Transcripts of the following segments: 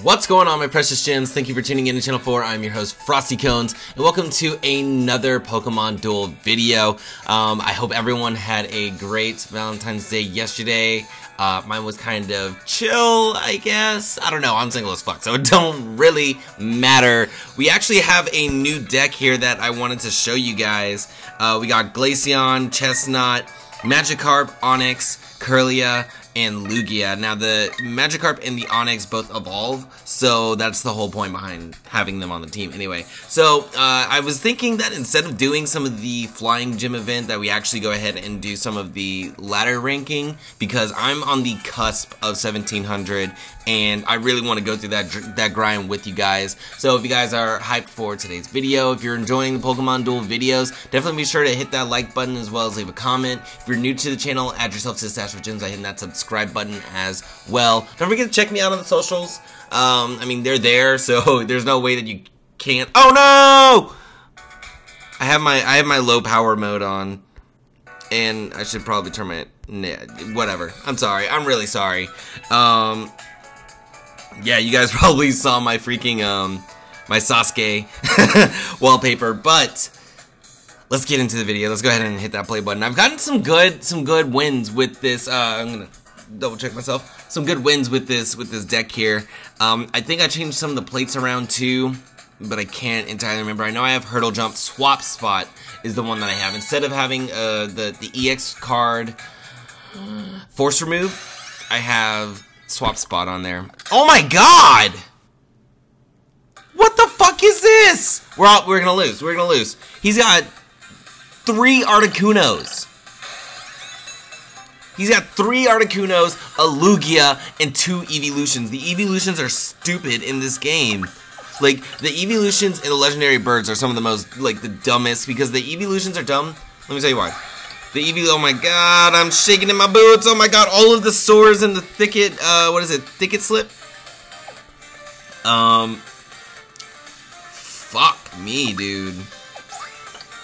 What's going on, my precious gems? Thank you for tuning in to ChannelFore. I'm your host, Frosty Kones, and welcome to another Pokemon Duel video. Um, I hope everyone had a great Valentine's Day yesterday. Uh, mine was kind of chill, I guess. I don't know, I'm single as fuck, so it don't really matter. We actually have a new deck here that I wanted to show you guys. Uh, we got Glaceon, Chesnaught, Magikarp, Onix, Kirlia, and Lugia. Now, the Magikarp and the Onix both evolve, so that's the whole point behind having them on the team anyway. So, uh, I was thinking that instead of doing some of the Flying Gym event, that we actually go ahead and do some of the ladder ranking, because I'm on the cusp of 1700, and I really want to go through that, that grind with you guys. So, if you guys are hyped for today's video, if you're enjoying the Pokemon Duel videos, definitely be sure to hit that like button as well as leave a comment. If you're new to the channel, add yourself to the Stash of Gems by hitting that subscribe subscribe button as well. Don't forget to check me out on the socials. Um, I mean, they're there, so there's no way that you can't. Oh no! I have my I have my low power mode on, and I should probably turn my whatever. I'm sorry. I'm really sorry. Um, yeah, you guys probably saw my freaking um my Sasuke wallpaper, but let's get into the video. Let's go ahead and hit that play button. I've gotten some good some good wins with this. Uh, I'm gonna double check myself. Some good wins with this with this deck here. Um, I think I changed some of the plates around too, but I can't entirely remember. I know I have Hurdle Jump. Swap Spot is the one that I have. Instead of having uh, the, the EX card Force Remove, I have Swap Spot on there. Oh my god! What the fuck is this? We're we're gonna lose. We're gonna lose. He's got three Articunos. He's got three Articunos, a Lugia, and two Evolutions. The Evolutions are stupid in this game. Like, the Evolutions and the Legendary Birds are some of the most, like, the dumbest, because the Evolutions are dumb. Let me tell you why. The Eevee, oh my god, I'm shaking in my boots, oh my god, all of the sores in the thicket, uh, what is it, thicket slip? Um, fuck me, dude.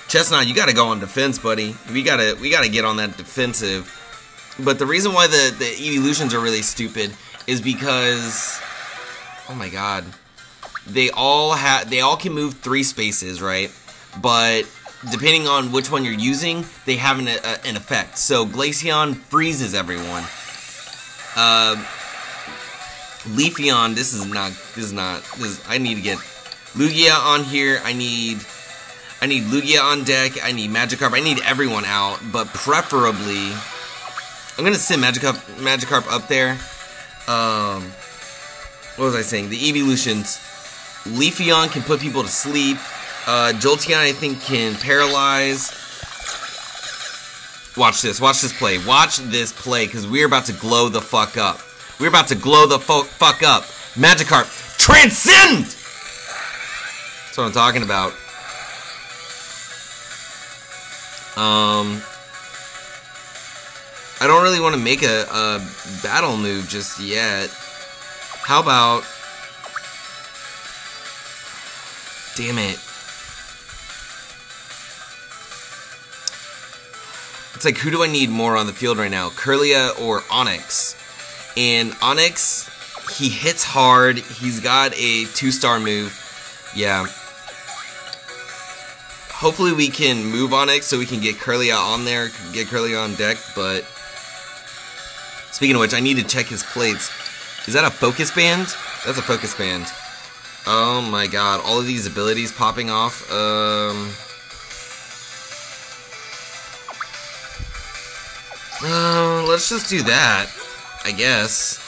Chesnaught, you gotta go on defense, buddy. We gotta, we gotta get on that defensive. But the reason why the, the evolutions are really stupid is because, oh my god, they all have they all can move three spaces, right? But depending on which one you're using, they have an, a, an effect. So Glaceon freezes everyone. Uh, Leafeon, this is not, this is not, this is, I need to get Lugia on here. I need, I need Lugia on deck. I need Magikarp. I need everyone out, but preferably I'm gonna send Magikarp, Magikarp up there. Um, what was I saying? The evolutions. Leafeon can put people to sleep. Uh, Jolteon, I think, can paralyze. Watch this. Watch this play. Watch this play, because we're about to glow the fuck up. We're about to glow the fuck up. Magikarp, transcend! That's what I'm talking about. Um, I don't really want to make a, a battle move just yet. How about... Damn it. It's like, who do I need more on the field right now? Kirlia or Onix? And Onix, he hits hard. He's got a two-star move. Yeah. Hopefully we can move Onix so we can get Kirlia on there, get Kirlia on deck, but... Speaking of which, I need to check his plates. Is that a focus band? That's a focus band. Oh my god, all of these abilities popping off. Um... Uh, let's just do that, I guess.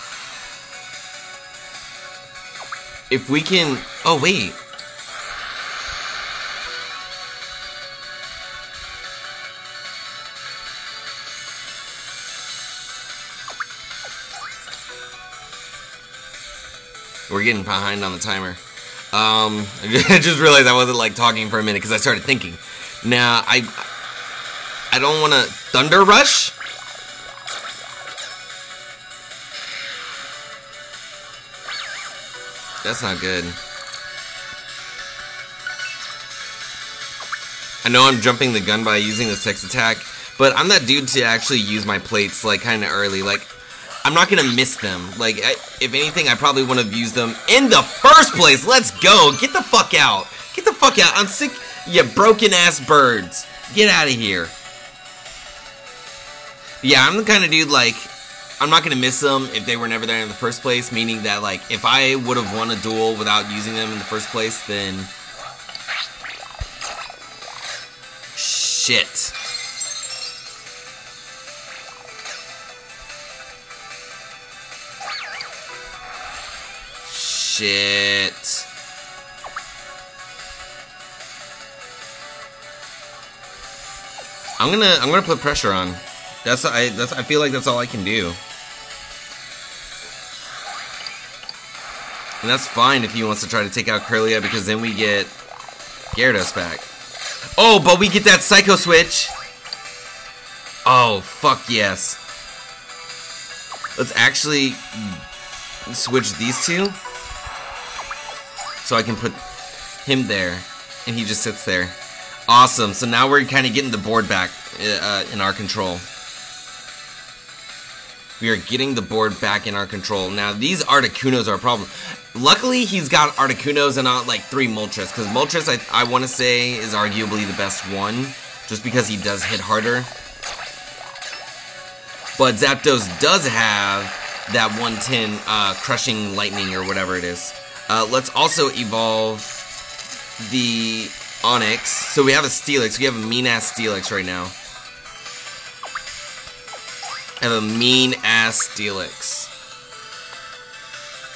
If we can... Oh, wait. We're getting behind on the timer. Um, I just realized I wasn't like talking for a minute because I started thinking. Now I, I don't want to thunder rush. That's not good. I know I'm jumping the gun by using this text attack, but I'm that dude to actually use my plates like kind of early. Like I'm not gonna miss them. Like, I, if anything, I probably wouldn't have used them in the first place. Let's go. Get the fuck out. Get the fuck out. I'm sick. You broken ass birds. Get out of here. Yeah, I'm the kind of dude like I'm not gonna miss them if they were never there in the first place. Meaning that like if I would have won a duel without using them in the first place, then shit. Shit. I'm gonna I'm gonna put pressure on. That's I that's I feel like that's all I can do. And that's fine if he wants to try to take out Kirlia because then we get Gyarados back. Oh, but we get that Psycho Switch. Oh, fuck yes. Let's actually switch these two. So I can put him there. And he just sits there. Awesome. So now we're kind of getting the board back uh, in our control. We are getting the board back in our control. Now, these Articunos are a problem. Luckily, he's got Articunos and not like three Moltres, because Moltres, I, I want to say, is arguably the best one, just because he does hit harder. But Zapdos does have that 110 uh, Crushing Lightning or whatever it is. Uh, let's also evolve the Onix. So we have a Steelix. We have a mean-ass Steelix right now. I have a mean-ass Steelix.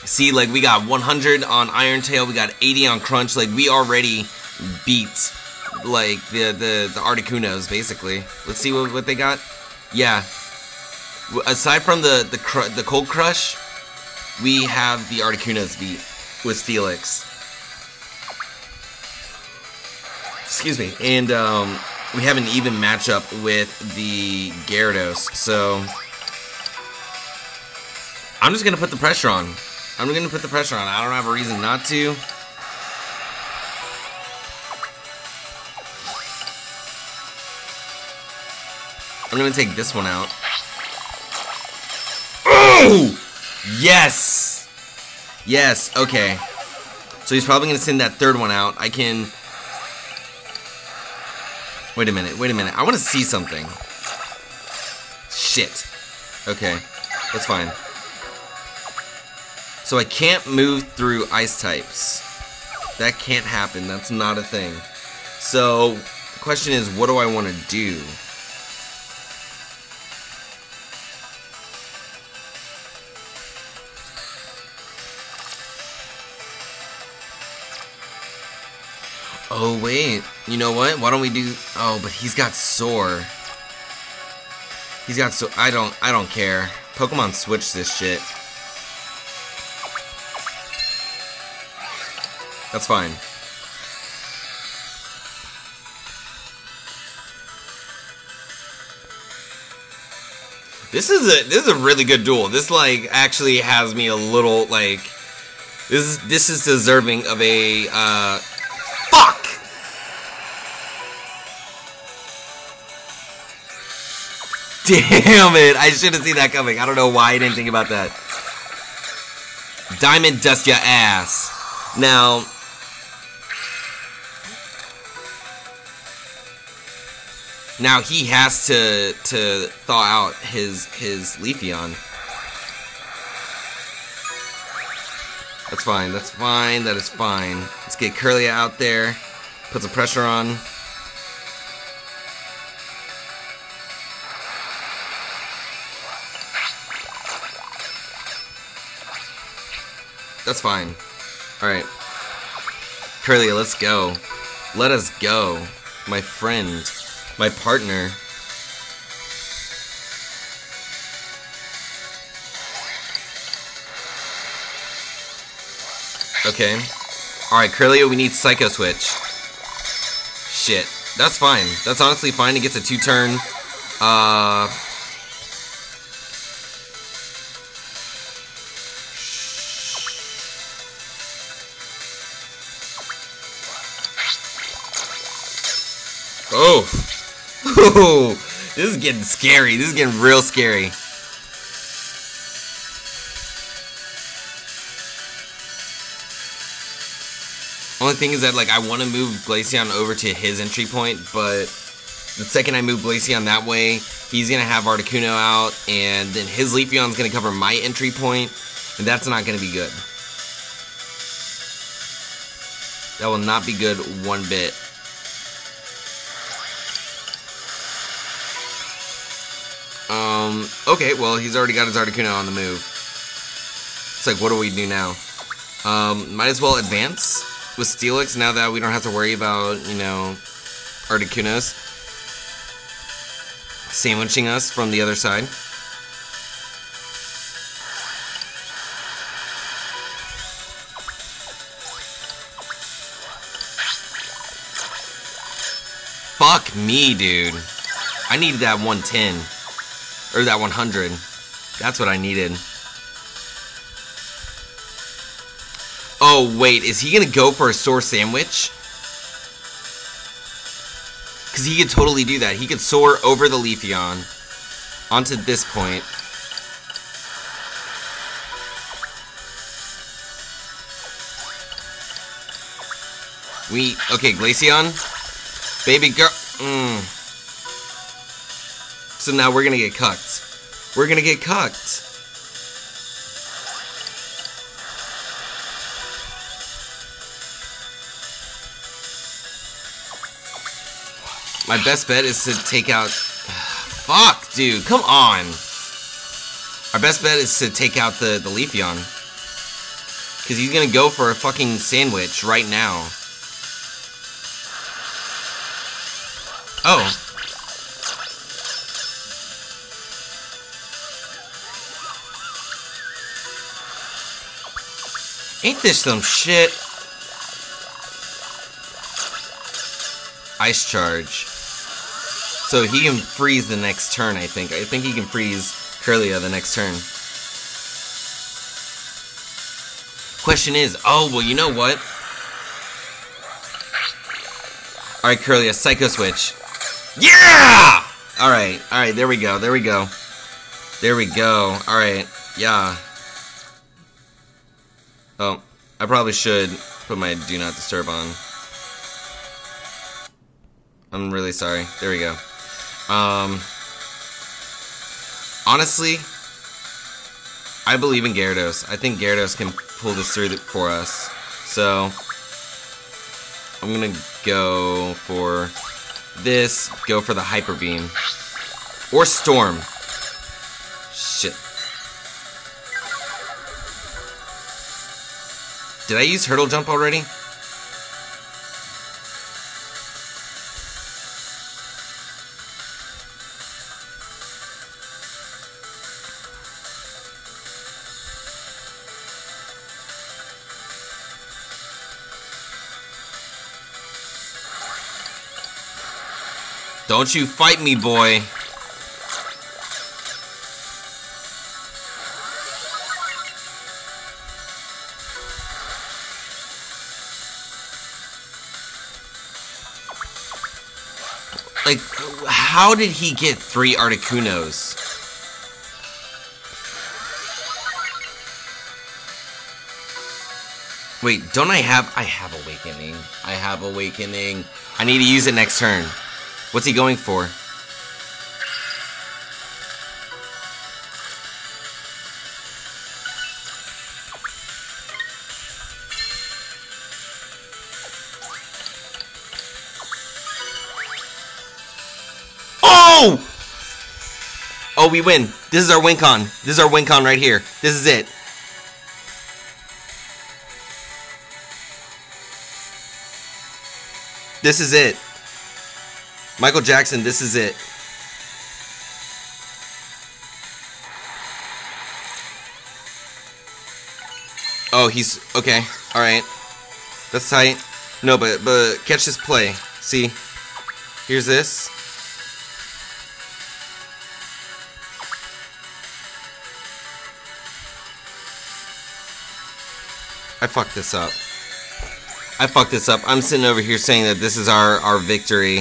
See, like, we got 100 on Iron Tail, we got 80 on Crunch, like, we already beat, like, the, the, the Articunos, basically. Let's see what, what they got. Yeah. Aside from the, the, the Cold Crush, we have the Articunos beat with Felix. Excuse me. And, um, we have an even matchup with the Gyarados, so... I'm just gonna put the pressure on. I'm gonna put the pressure on. I don't have a reason not to. I'm gonna take this one out. Oh! Yes! Yes, okay. So he's probably gonna send that third one out. I can... Wait a minute, wait a minute. I want to see something. Shit. Okay, that's fine. So I can't move through ice types. That can't happen. That's not a thing. So the question is, what do I want to do? Wait. You know what? Why don't we do... Oh, but he's got Sore. He's got so... I don't... I don't care. Pokemon switch this shit. That's fine. This is a this is a really good duel. This like actually has me a little like this is this is deserving of a uh Damn it! I should have seen that coming. I don't know why I didn't think about that. Diamond dust your ass. Now, Now he has to to thaw out his his Leafeon. That's fine. That's fine. That is fine. Let's get Kirlia out there. Put some pressure on. That's fine. Alright. Kirlia, let's go. Let us go. My friend my partner. Okay. Alright, Kirlia, we need Psycho Switch. Shit. That's fine. That's honestly fine. It gets a two-turn. Uh... This is getting scary. This is getting real scary. Only thing is that like I want to move Glaceon over to his entry point, but the second I move Glaceon that way, he's gonna have Articuno out, and then his Leafeon's gonna cover my entry point, and that's not gonna be good. That will not be good one bit. Um, okay, well, he's already got his Articuno on the move. It's like, what do we do now? Um, might as well advance with Steelix now that we don't have to worry about, you know, Articunos sandwiching us from the other side. Fuck me, dude. I needed that 110. Or that 100. That's what I needed. Oh, wait. Is he going to go for a soar sandwich? Because he could totally do that. He could soar over the Leafeon onto this point. We... Okay, Glaceon. Baby girl... So now we're gonna get cucked. We're gonna get cucked. My best bet is to take out... Fuck, dude. Come on. Our best bet is to take out the, the Leafeon. Because he's going to go for a fucking sandwich right now. Oh. Ain't this some shit? Ice Charge. So he can freeze the next turn, I think. I think he can freeze Kirlia the next turn. Question is, oh, well, you know what? Alright, Kirlia, Psycho Switch. Yeah! Alright, alright, there we go, there we go. There we go. Alright, yeah. Oh, I probably should put my Do Not Disturb on. I'm really sorry. There we go. Um, honestly, I believe in Gyarados. I think Gyarados can pull this through for us. So, I'm gonna go for this, go for the Hyper Beam. Or Storm. Shit. Did I use Hurdle Jump already? Don't you fight me, boy. Like, how did he get three Articunos? Wait, don't I have... I have Awakening. I have Awakening. I need to use it next turn. What's he going for? Oh! We win. This is our WinCon. This is our WinCon right here. This is it. This is it. Michael Jackson, this is it. Oh, he's okay. All right, that's tight. No, but but catch this play. See, here's this. I fucked this up. I fucked this up. I'm sitting over here saying that this is our our victory.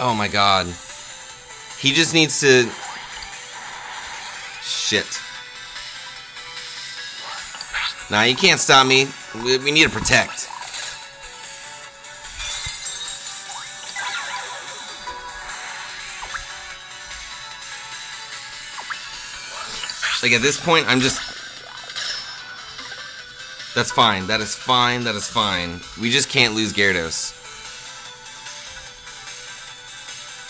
Oh my god. He just needs to... Shit. Nah, you can't stop me. We, we need to protect. Like at this point, I'm just... That's fine. That is fine. That is fine. We just can't lose Gyarados.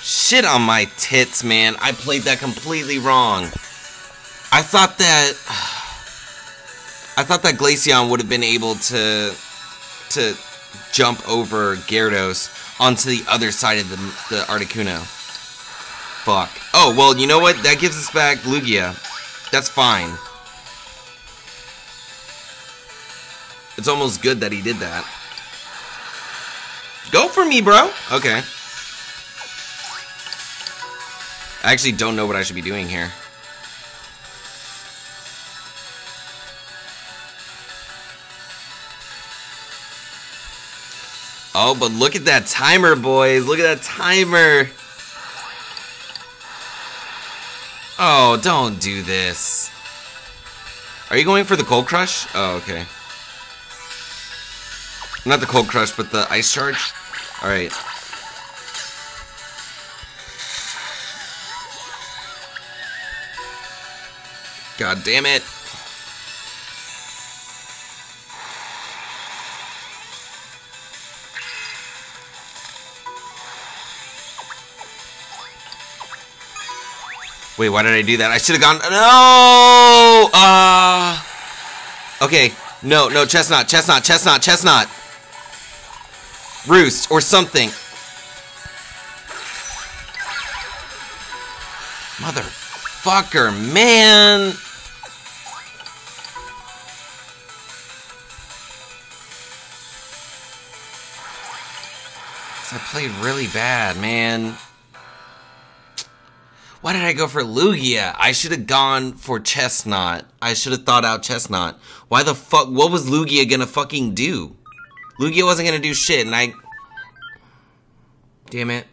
Shit on my tits, man. I played that completely wrong. I thought that... I thought that Glaceon would have been able to... to jump over Gyarados onto the other side of the, the Articuno. Fuck. Oh, well, you know what? That gives us back Lugia. That's fine. It's almost good that he did that. Go for me, bro. Okay. I actually don't know what I should be doing here. Oh, but look at that timer, boys. Look at that timer. Oh, don't do this. Are you going for the Cold Crush? Oh, okay. Not the Cold Crush, but the Ice Charge? Alright. God damn it. Wait, why did I do that? I should have gone. No! Uh. Okay. No, no, Chesnaught, Chesnaught, Chesnaught, Chesnaught. Roost or something. Motherfucker, man. I played really bad, man. Why did I go for Lugia? I should have gone for Chesnaught. I should have thought out Chesnaught. Why the fuck? What was Lugia gonna fucking do? Lugia wasn't gonna do shit, and I. Damn it.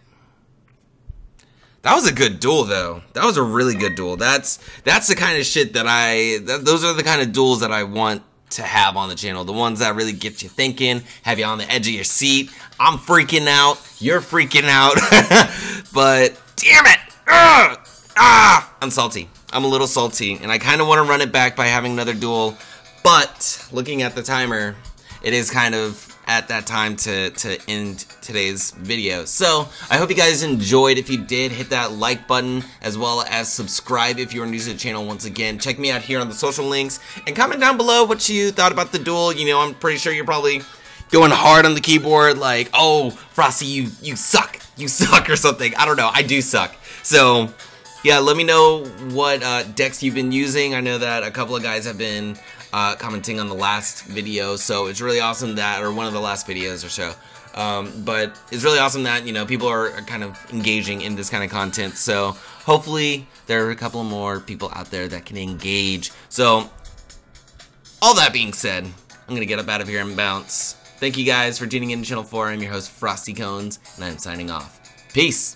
That was a good duel, though. That was a really good duel. That's that's the kind of shit that I. That, those are the kind of duels that I want to have on the channel. The ones that really get you thinking, have you on the edge of your seat. I'm freaking out. You're freaking out. but damn it. Ugh! Ah! I'm salty. I'm a little salty, and I kind of want to run it back by having another duel, but looking at the timer, it is kind of at that time to, to end today's video. So, I hope you guys enjoyed. If you did, hit that like button, as well as subscribe if you're new to the channel once again. Check me out here on the social links, and comment down below what you thought about the duel. You know, I'm pretty sure you're probably going hard on the keyboard, like, oh, Frosty, you, you suck. You suck or something. I don't know. I do suck. So, yeah, let me know what uh, decks you've been using. I know that a couple of guys have been uh, commenting on the last video, so it's really awesome that, or one of the last videos or so. Um, but it's really awesome that, you know, people are, kind of engaging in this kind of content. So hopefully there are a couple more people out there that can engage. So all that being said, I'm to get up out of here and bounce. Thank you guys for tuning in to ChannelFore. I'm your host, Frosty Kones, and I'm signing off. Peace!